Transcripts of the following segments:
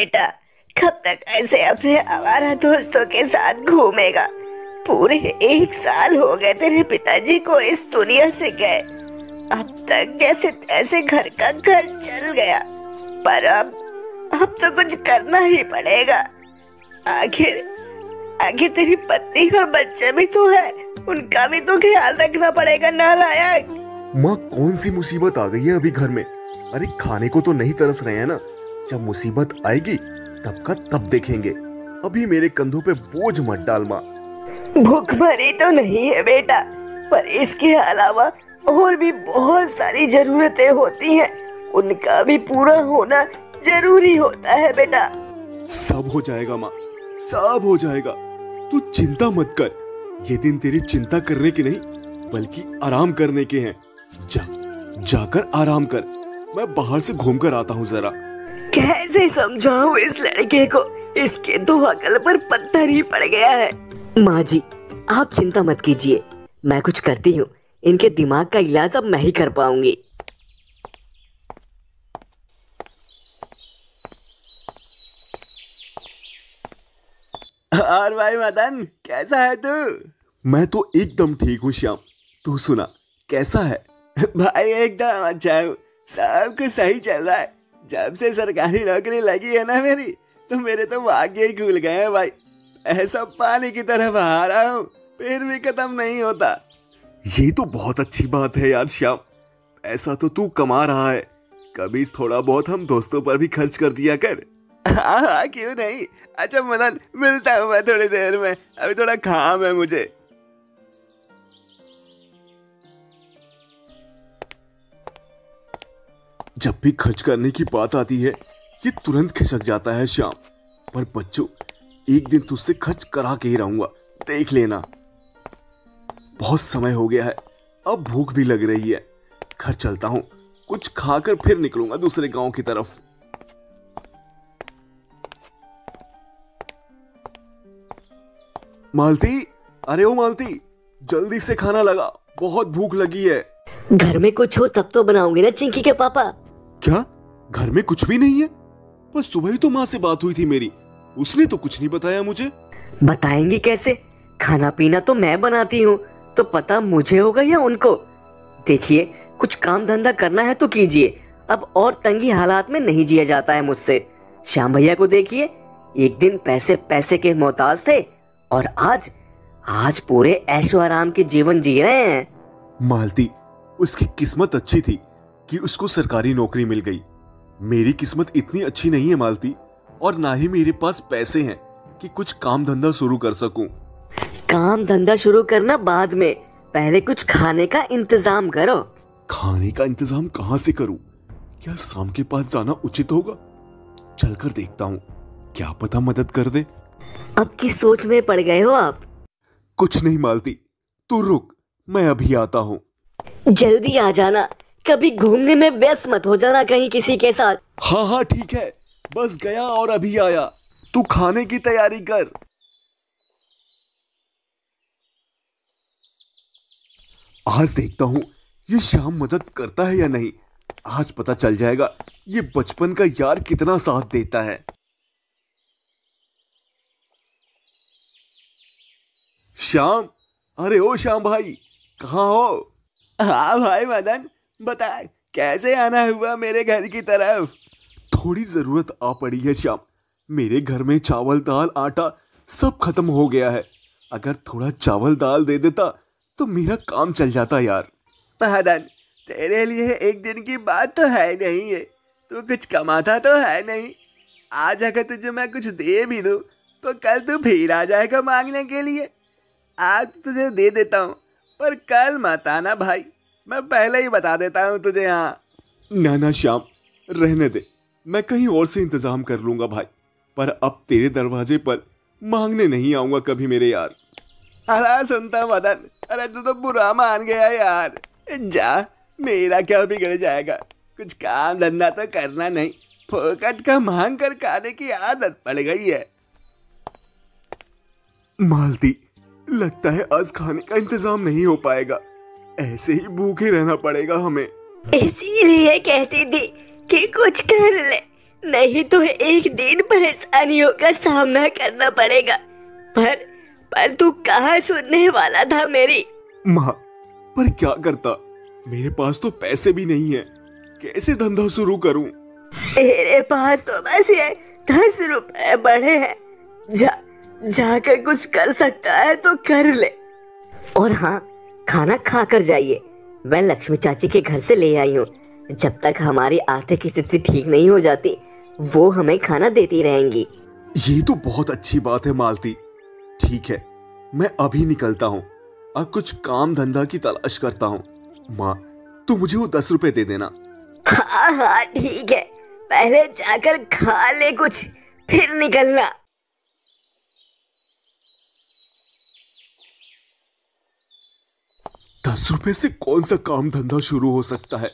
बेटा, कब तक ऐसे अपने आवारा दोस्तों के साथ घूमेगा? पूरे एक साल हो गए तेरे पिताजी को इस दुनिया से गए। अब तक जैसे तैसे घर का घर चल गया। पर अब अब तो कुछ करना ही पड़ेगा। आखिर आखिर तेरी पत्नी और बच्चे भी तो है। उनका भी तो ख्याल रखना पड़ेगा, नालायक। माँ, कौन सी मुसीबत आ गई है अभी घर में? अरे, खाने को तो नहीं तरस रहे हैं ना। जब मुसीबत आएगी तब का तब देखेंगे। अभी मेरे कंधों पे बोझ मत डाल माँ। भूखमरी तो नहीं है बेटा पर इसके अलावा और भी बहुत सारी जरूरतें होती हैं। उनका भी पूरा होना ज़रूरी होता है बेटा। सब हो जाएगा माँ। सब हो जाएगा। तू चिंता मत कर। ये दिन तेरी चिंता करने के नहीं बल्कि आराम करने के हैं। जा जाकर आराम कर। मैं बाहर से घूम कर आता हूँ जरा। कैसे समझाऊं इस लड़के को? इसके दो अकल पर पत्थर ही पड़ गया है। माँ जी आप चिंता मत कीजिए। मैं कुछ करती हूँ। इनके दिमाग का इलाज अब मैं ही कर पाऊँगी। और भाई मदन कैसा है तू? मैं तो एकदम ठीक हूँ श्याम। तू सुना कैसा है? भाई एकदम अच्छा हूँ। सब कुछ सही चल रहा है। जब से सरकारी नौकरी लगी है ना मेरी तो मेरे तो भाग्य ही खुल गए हैं भाई। ऐसा पानी की तरह बहा रहा हूँ, फिर भी खत्म नहीं होता। ये तो बहुत अच्छी बात है यार श्याम। ऐसा तो तू कमा रहा है। कभी थोड़ा बहुत हम दोस्तों पर भी खर्च कर दिया कर। हाँ हाँ क्यों नहीं? अच्छा मदन, मिलता हूँ मैं थोड़ी देर में। अभी थोड़ा काम है मुझे। जब भी खर्च करने की बात आती है, ये तुरंत खिसक जाता है श्याम। पर बच्चों, एक दिन तुझसे खर्च करा के ही रहूँगा। देख लेना। बहुत समय हो गया है। अब भूख भी लग रही है। घर चलता हूँ। कुछ खाकर फिर निकलूँगा दूसरे गाँव की तरफ़। मालती, अरे ओ मालती, जल्दी से खाना लगा। बहुत भूख लगी है। घर में कुछ हो तब तो बनाऊँगी ना चिंकी के पापा। क्या? घर में कुछ भी नहीं है? पर सुबह ही तो माँ से बात हुई थी मेरी। उसने तो कुछ नहीं बताया मुझे। बताएँगी कैसे? खाना पीना तो मैं बनाती हूँ। तो पता मुझे होगा या उनको? देखिए कुछ काम धंधा करना है तो कीजिए। अब और तंगी हालात में नहीं जिया जाता है मुझसे। श्याम भैया को देखिए एक दिन पैसे पैसे के मोहताज थे और आज आज पूरे ऐशो आराम के जीवन जी रहे हैं। मालती उसकी किस्मत अच्छी थी। कि उसको सरकारी नौकरी मिल गई। मेरी किस्मत इतनी अच्छी नहीं है मालती और ना ही मेरे पास पैसे हैं कि कुछ काम धंधा शुरू कर सकूँ। काम धंधा शुरू करना बाद में। पहले कुछ खाने का इंतज़ाम करो। खाने का इंतज़ाम कहाँ से करूँ? क्या शाम के पास जाना उचित होगा? चलकर देखता हूँ। क्या पता मदद कर दे। अब की सोच में पड़ गए हो आप? कुछ नहीं मालती। तू रुक मैं अभी आता हूँ। जल्दी आ जाना। कभी घूमने में व्यस्त मत हो जाना कहीं किसी के साथ। हाँ हाँ ठीक है। बस गया और अभी आया। तू खाने की तैयारी कर। आज देखता हूँ, ये शाम मदद करता है या नहीं। आज पता चल जाएगा, ये बचपन का यार कितना साथ देता है। श्याम, अरे ओ श्याम भाई, कहाँ हो? हाँ भाई मदन बता कैसे आना हुआ मेरे घर की तरफ़? थोड़ी ज़रूरत आ पड़ी है श्याम। मेरे घर में चावल दाल आटा सब खत्म हो गया है। अगर थोड़ा चावल दाल दे देता तो मेरा काम चल जाता यार। मदन तेरे लिए एक दिन की बात तो है नहीं है। तू कुछ कमाता तो है नहीं। आज अगर तुझे मैं कुछ दे भी दूँ तो कल तू फिर आ जाएगा मांगने के लिए। आज तुझे दे देता हूँ पर कल मत आना भाई। मैं पहले ही बता देता हूँ तुझे यहाँ। ना ना श्याम रहने दे। मैं कहीं और से इंतज़ाम कर लूँगा भाई। पर अब तेरे दरवाजे पर मांगने नहीं आऊँगा कभी मेरे यार। अरे सुनता मदन अरे तू तो बुरा मान गया यार। जा मेरा क्या बिगड़ जाएगा? कुछ काम धंधा तो करना नहीं। फोकट का मांग कर खाने की आदत पड़ गई है। मालती लगता है आज खाने का इंतज़ाम नहीं हो पाएगा। ऐसे ही भूखे रहना पड़ेगा हमें। इसीलिए कहती थी कि कुछ कर ले नहीं तो एक दिन परेशानियों का सामना करना पड़ेगा। पर पर तू कहा सुनने वाला था मेरी? माँ पर क्या करता? मेरे पास तो पैसे भी नहीं है। कैसे धंधा शुरू करूँ? तेरे पास तो बस ये दस रुपए बड़े हैं। जा जाकर कुछ कर सकता है तो कर ले। और हाँ खाना खा कर जाइए। मैं लक्ष्मी चाची के घर से ले आई हूँ। जब तक हमारी आर्थिक स्थिति ठीक नहीं हो जाती वो हमें खाना देती रहेंगी। ये तो बहुत अच्छी बात है मालती। ठीक है मैं अभी निकलता हूँ अब कुछ काम धंधा की तलाश करता हूँ। माँ तू मुझे वो दस रुपए दे देना। हाँ हाँ ठीक है। पहले जाकर खा ले कुछ फिर निकलना। दस रुपए से कौन सा काम धंधा शुरू हो सकता है?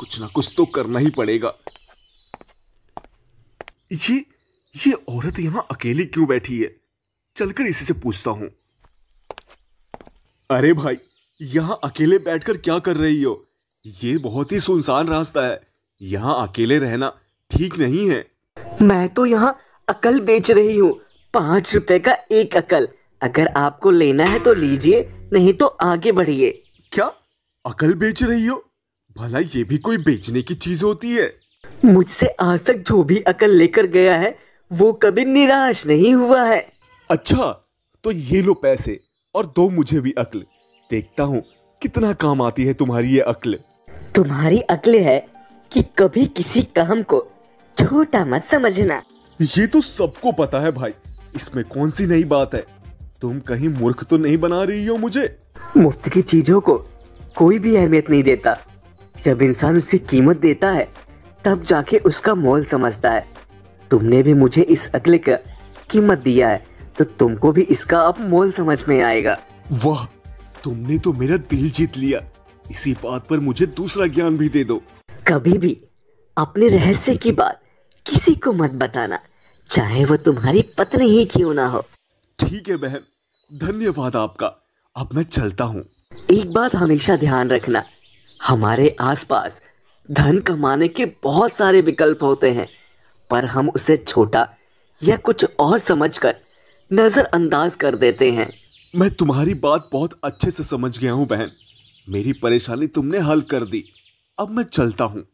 कुछ ना कुछ तो करना ही पड़ेगा। ये ये औरत यहाँ अकेली क्यों बैठी है? चलकर इसी से पूछता हूँ। अरे भाई, यहाँ अकेले बैठकर क्या कर रही हो? ये बहुत ही सुनसान रास्ता है। यहाँ अकेले रहना ठीक नहीं है। मैं तो यहाँ अकल बेच रही हूँ। पाँच रुपए का एक अकल। अगर आपको लेना है तो लीजिए, नहीं तो आगे बढ़िए। क्या अकल बेच रही हो? भला ये भी कोई बेचने की चीज़ होती है। मुझसे आज तक जो भी अकल लेकर गया है वो कभी निराश नहीं हुआ है। अच्छा तो ये लो पैसे और दो मुझे भी अक्ल। देखता हूँ कितना काम आती है तुम्हारी ये अक्ल। तुम्हारी अकल है कि कभी किसी काम को छोटा मत समझना। ये तो सबको पता है भाई इसमें कौन सी नई बात है? तुम कहीं मूर्ख तो नहीं बना रही हो मुझे? मुफ़्त की चीज़ों को कोई भी अहमियत नहीं देता। जब इंसान उसे कीमत देता है तब जाके उसका मोल समझता है। तुमने भी मुझे इस अकल का कीमत दिया है तो तुमको भी इसका अब मोल समझ में आएगा। वाह तुमने तो मेरा दिल जीत लिया। इसी बात पर मुझे दूसरा ज्ञान भी दे दो। कभी भी अपने रहस्य की बात किसी को मत बताना चाहे वो तुम्हारी पत्नी ही क्यों ना हो। ठीक है बहन। धन्यवाद आपका। अब मैं चलता हूँ। एक बात हमेशा ध्यान रखना। हमारे आसपास धन कमाने के बहुत सारे विकल्प होते हैं पर हम उसे छोटा या कुछ और समझकर नजरअंदाज कर देते हैं। मैं तुम्हारी बात बहुत अच्छे से समझ गया हूँ बहन। मेरी परेशानी तुमने हल कर दी। अब मैं चलता हूँ।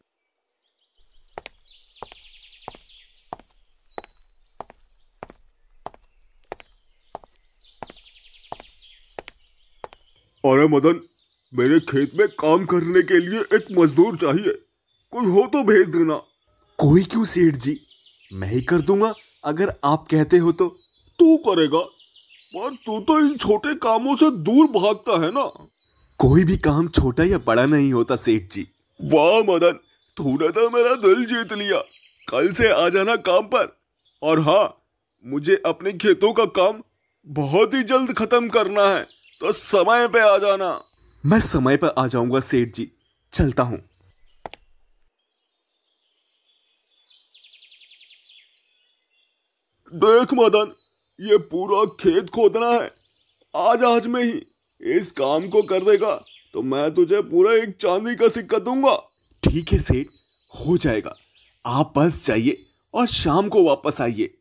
अरे मदन मेरे खेत में काम करने के लिए एक मजदूर चाहिए। कोई हो तो भेज देना। कोई क्यों सेठ जी? मैं ही कर दूँगा अगर आप कहते हो तो। तू करेगा पर तू तो इन छोटे कामों से दूर भागता है ना। कोई भी काम छोटा या बड़ा नहीं होता सेठ जी। वाह मदन तूने तो मेरा दिल जीत लिया। कल से आ जाना काम पर। और हाँ मुझे अपने खेतों का काम बहुत ही जल्द खत्म करना है। तो समय पे आ जाना। मैं समय पर आ जाऊँगा सेठ जी। चलता हूँ। देख मदन ये पूरा खेत खोदना है। आज आज में ही इस काम को कर देगा तो मैं तुझे पूरा एक चांदी का सिक्का दूँगा। ठीक है सेठ। हो जाएगा। आप बस जाइए और शाम को वापस आइए।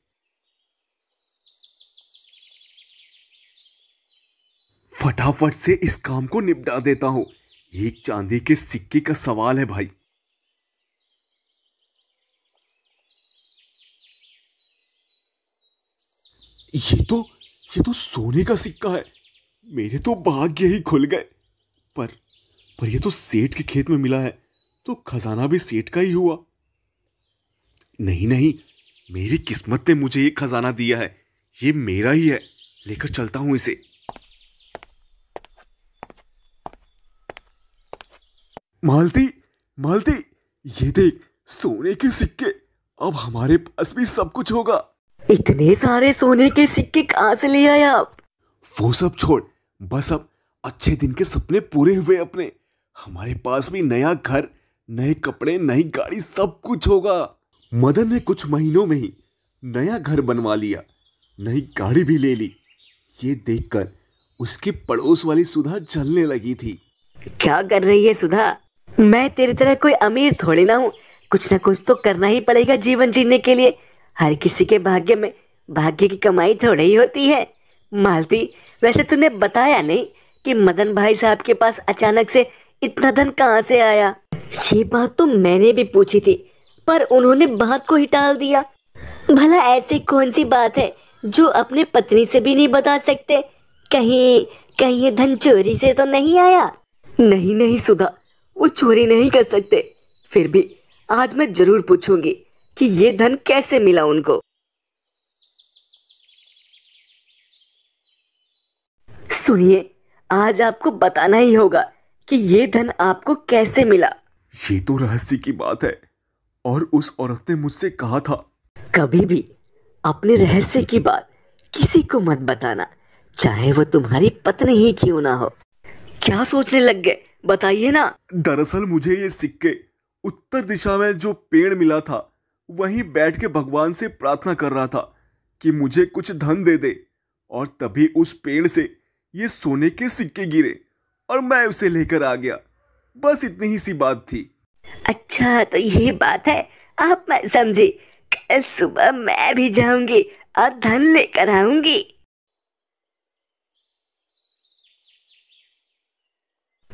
फटाफट से इस काम को निपटा देता हूँ। एक चांदी के सिक्के का सवाल है भाई। ये तो ये तो सोने का सिक्का है। मेरे तो भाग्य ही खुल गए। पर पर ये तो सेठ के खेत में मिला है तो खजाना भी सेठ का ही हुआ। नहीं नहीं, मेरी किस्मत ने मुझे ये खजाना दिया है। ये मेरा ही है। लेकर चलता हूँ इसे। मालती मालती ये देख सोने के सिक्के। अब हमारे पास भी सब कुछ होगा। इतने सारे सोने के सिक्के कहाँ से ले आए आप? वो सब छोड़ बस अब अच्छे दिन के सपने पूरे हुए अपने। हमारे पास भी नया घर नए कपड़े नई गाड़ी सब कुछ होगा। मदन ने कुछ महीनों में ही नया घर बनवा लिया नई गाड़ी भी ले ली। ये देखकर उसकी पड़ोस वाली सुधा जलने लगी थी। क्या कर रही है सुधा? मैं तेरी तरह कोई अमीर थोड़ी ना हूँ। कुछ ना कुछ तो करना ही पड़ेगा जीवन जीने के लिए। हर किसी के भाग्य में भाग्य की कमाई थोड़ी ही होती है। मालती, वैसे तूने बताया नहीं कि मदन भाई साहब के पास अचानक से इतना धन कहाँ से आया? ये बात तो मैंने भी पूछी थी, पर उन्होंने बात को ही टाल दिया। भला ऐसी कौन सी बात है जो अपने पत्नी से भी नहीं बता सकते? कहीं कहीं ये धन चोरी से तो नहीं आया? नहीं नहीं सुधा। वो चोरी नहीं कर सकते। फिर भी आज मैं ज़रूर पूछूँगी कि ये धन कैसे मिला उनको। सुनिए आज आपको बताना ही होगा कि ये धन आपको कैसे मिला। ये तो रहस्य की बात है और उस औरत ने मुझसे कहा था। कभी भी अपने रहस्य की बात किसी को मत बताना चाहे वो तुम्हारी पत्नी ही क्यों ना हो। क्या सोचने लग गए? बताइए ना। दरअसल मुझे ये सिक्के उत्तर दिशा में जो पेड़ मिला था वहीं बैठ के भगवान से प्रार्थना कर रहा था कि मुझे कुछ धन दे दे और तभी उस पेड़ से ये सोने के सिक्के गिरे और मैं उसे लेकर आ गया। बस इतनी ही सी बात थी। अच्छा तो ये बात है। आप मैं समझी कल सुबह मैं भी जाऊँगी और धन लेकर आऊँगी।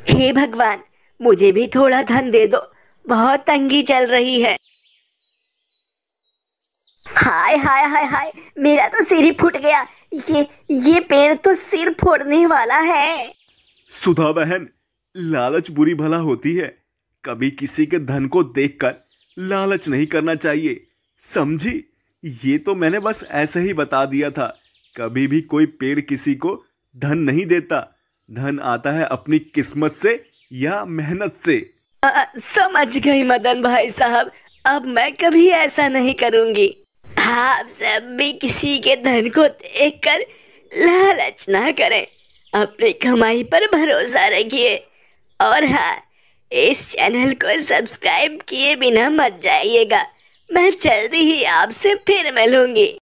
हे भगवान, मुझे भी थोड़ा धन दे दो। बहुत तंगी चल रही है। हाय हाय हाय हाय, मेरा तो सिर ही फूट गया। ये ये पेड़ तो सिर फोड़ने वाला है। सुधा बहन, लालच बुरी भला होती है। कभी किसी के धन को देखकर लालच नहीं करना चाहिए। समझी? ये तो मैंने बस ऐसे ही बता दिया था। कभी भी कोई पेड़ किसी को धन नहीं देता। धन आता है अपनी किस्मत से या मेहनत से? आ, समझ गई मदन भाई साहब। अब मैं कभी ऐसा नहीं करूँगी। आप सब भी किसी के धन को देखकर लालच ना करें। अपनी कमाई पर भरोसा रखिए। और हाँ इस चैनल को सब्सक्राइब किए बिना मत जाइएगा। मैं जल्दी ही आपसे फिर मिलूँगी।